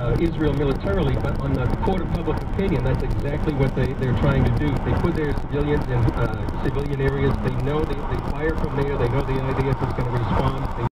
uh, Israel militarily, but on the court of public opinion, that's exactly what they, they're trying to do. They put their civilians in uh, civilian areas. They know they, they fire from there. They know the IDF is going to